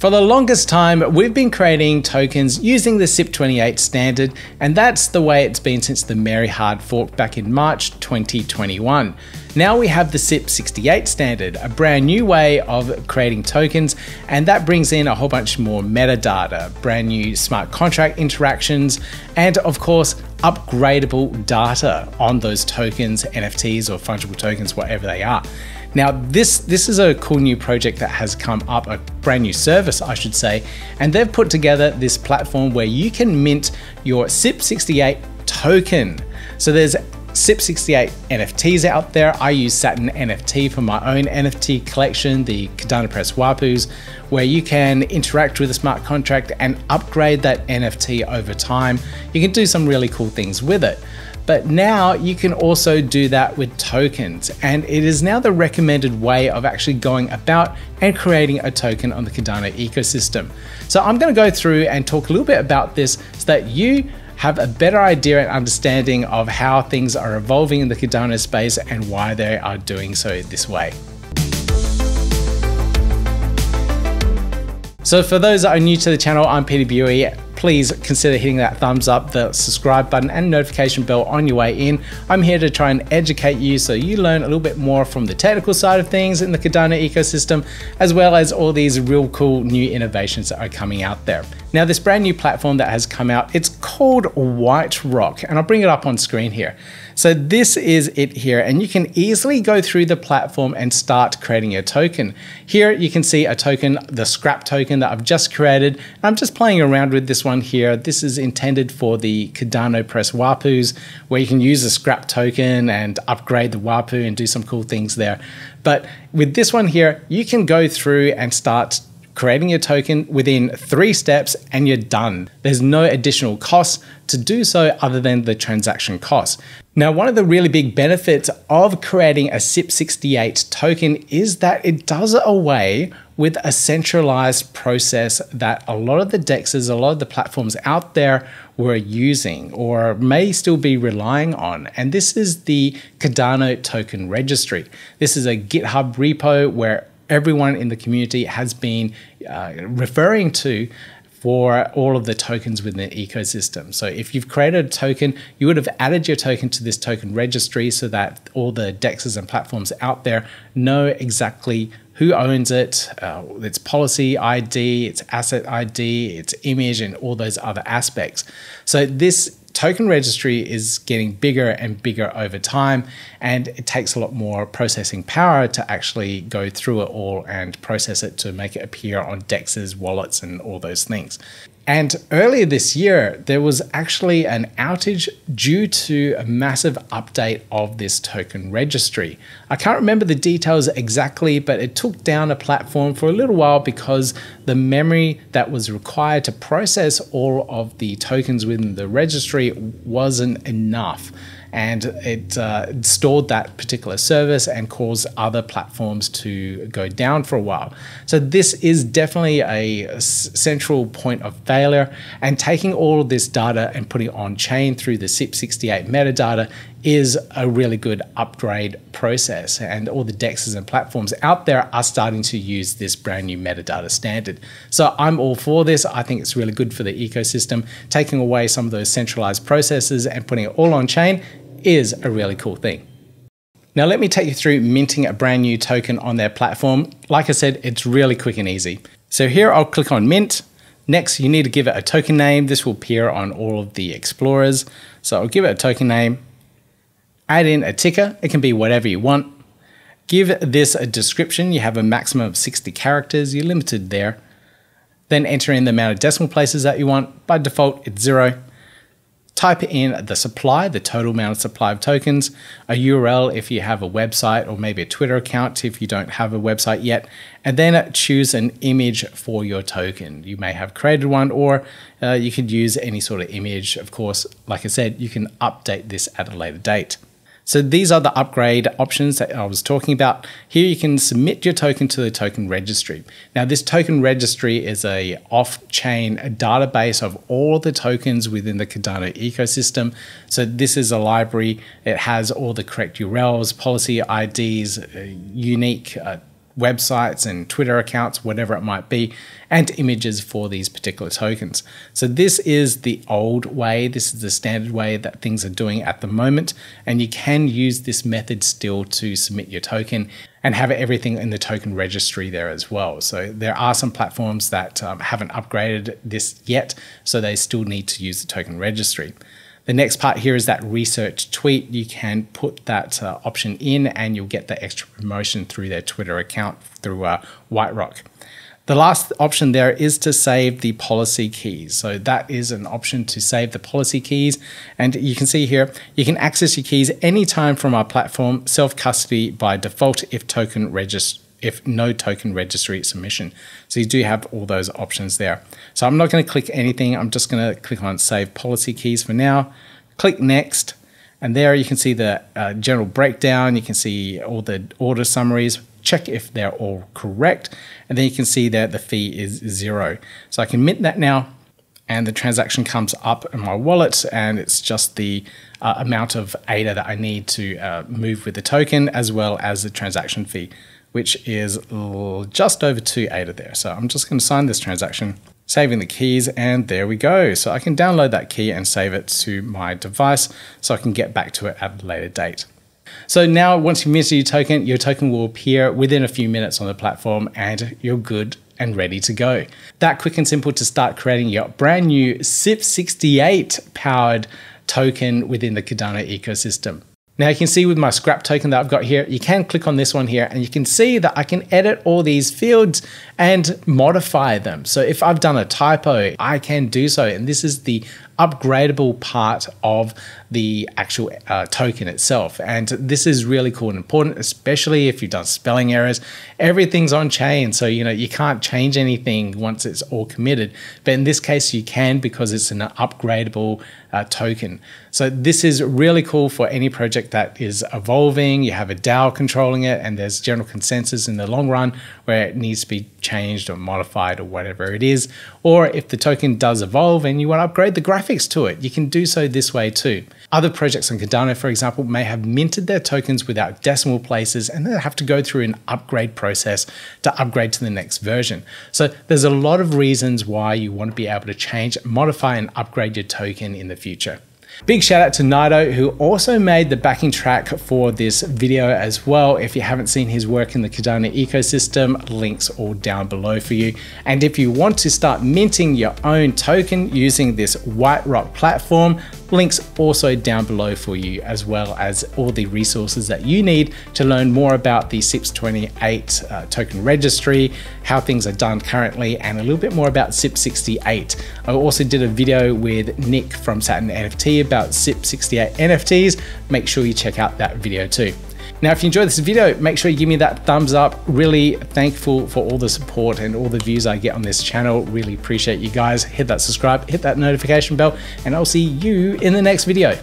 For the longest time, we've been creating tokens using the CIP28 standard, and that's the way it's been since the Mary hard fork back in March 2021. Now we have the CIP68 standard, a brand new way of creating tokens, and that brings in a whole bunch more metadata, brand new smart contract interactions, and of course, upgradable data on those tokens, NFTs or fungible tokens, whatever they are. Now, this, this is a cool new project that has come up, a brand new service, I should say, and they've put together this platform where you can mint your CIP68 token. So there's CIP68 NFTs out there. I use Saturn NFT for my own NFT collection, the Cardano Press Wapus, where you can interact with a smart contract and upgrade that NFT over time. You can do some really cool things with it. But now you can also do that with tokens, and it is now the recommended way of actually going about and creating a token on the Cardano ecosystem. So I'm going to go through and talk a little bit about this so that you have a better idea and understanding of how things are evolving in the Cardano space and why they are doing so this way. So for those that are new to the channel, I'm Peter Buie please consider hitting that thumbs up, the subscribe button, and notification bell on your way in. I'm here to try and educate you so you learn a little bit more from the technical side of things in the Cardano ecosystem, as well as all these real cool new innovations that are coming out there. Now, this brand new platform that has come out, it's called White Rock, and I'll bring it up on screen here. So this is it here, and you can easily go through the platform and start creating your token. Here you can see a token, the scrap token that I've just created. I'm just playing around with this one here. This is intended for the Cardano Press Wapus, where you can use a scrap token and upgrade the Wapu and do some cool things there. But with this one here, you can go through and start creating your token within three steps and you're done. There's no additional costs to do so other than the transaction cost. Now, one of the really big benefits of creating a CIP68 token is that it does away with a centralized process that a lot of the DEXs, a lot of the platforms out there were using or may still be relying on. And this is the Cardano Token Registry. This is a GitHub repo where everyone in the community has been uh, referring to for all of the tokens within the ecosystem. So if you've created a token, you would have added your token to this token registry so that all the DEXs and platforms out there know exactly who owns it, uh, its policy ID, its asset ID, its image, and all those other aspects. So this token registry is getting bigger and bigger over time, and it takes a lot more processing power to actually go through it all and process it to make it appear on DEXs, wallets, and all those things. And earlier this year, there was actually an outage due to a massive update of this token registry. I can't remember the details exactly, but it took down a platform for a little while because the memory that was required to process all of the tokens within the registry wasn't enough and it uh, stored that particular service and caused other platforms to go down for a while. So this is definitely a central point of failure and taking all of this data and putting it on chain through the CIP68 metadata is a really good upgrade process and all the dexes and platforms out there are starting to use this brand new metadata standard so i'm all for this i think it's really good for the ecosystem taking away some of those centralized processes and putting it all on chain is a really cool thing. Now let me take you through minting a brand new token on their platform. Like I said, it's really quick and easy. So here I'll click on mint. Next, you need to give it a token name. This will appear on all of the explorers. So I'll give it a token name, add in a ticker. It can be whatever you want. Give this a description. You have a maximum of 60 characters. You're limited there. Then enter in the amount of decimal places that you want. By default, it's zero type in the supply, the total amount of supply of tokens, a URL if you have a website or maybe a Twitter account if you don't have a website yet, and then choose an image for your token. You may have created one or uh, you could use any sort of image. Of course, like I said, you can update this at a later date. So these are the upgrade options that I was talking about. Here you can submit your token to the token registry. Now this token registry is a off-chain database of all the tokens within the Cardano ecosystem. So this is a library. It has all the correct URLs, policy IDs, uh, unique uh, websites and Twitter accounts, whatever it might be, and images for these particular tokens. So this is the old way. This is the standard way that things are doing at the moment. And you can use this method still to submit your token and have everything in the token registry there as well. So there are some platforms that um, haven't upgraded this yet, so they still need to use the token registry. The next part here is that research tweet. You can put that uh, option in and you'll get the extra promotion through their Twitter account through uh, White Rock. The last option there is to save the policy keys. So that is an option to save the policy keys. And you can see here, you can access your keys anytime from our platform, self-custody by default if token register if no token registry submission. So you do have all those options there. So I'm not going to click anything. I'm just going to click on save policy keys for now. Click next. And there you can see the uh, general breakdown. You can see all the order summaries. Check if they're all correct. And then you can see that the fee is zero. So I can mint that now and the transaction comes up in my wallet and it's just the uh, amount of ADA that I need to uh, move with the token as well as the transaction fee, which is just over 2 ADA there. So I'm just going to sign this transaction saving the keys, and there we go. So I can download that key and save it to my device so I can get back to it at a later date. So now once you've minted your token, your token will appear within a few minutes on the platform and you're good and ready to go. That quick and simple to start creating your brand new CIP68 powered token within the Cardano ecosystem. Now you can see with my scrap token that I've got here, you can click on this one here and you can see that I can edit all these fields and modify them. So if I've done a typo, I can do so. And this is the upgradable part of the actual uh, token itself. And this is really cool and important, especially if you've done spelling errors. Everything's on chain, so you know you can't change anything once it's all committed. But in this case, you can because it's an upgradable uh, token. So this is really cool for any project that is evolving. You have a DAO controlling it, and there's general consensus in the long run where it needs to be changed or modified or whatever it is. Or if the token does evolve and you want to upgrade the graphics to it, you can do so this way too. Other projects on Cardano, for example, may have minted their tokens without decimal places and then have to go through an upgrade process to upgrade to the next version. So there's a lot of reasons why you want to be able to change, modify, and upgrade your token in the future. Big shout out to Nido, who also made the backing track for this video as well. If you haven't seen his work in the Cardano ecosystem, links all down below for you. And if you want to start minting your own token using this White Rock platform, links also down below for you, as well as all the resources that you need to learn more about the CIP28 uh, token registry, how things are done currently, and a little bit more about CIP68. I also did a video with Nick from Saturn NFT about CIP68 NFTs. Make sure you check out that video too. Now, if you enjoyed this video, make sure you give me that thumbs up. Really thankful for all the support and all the views I get on this channel. Really appreciate you guys. Hit that subscribe, hit that notification bell, and I'll see you in the next video.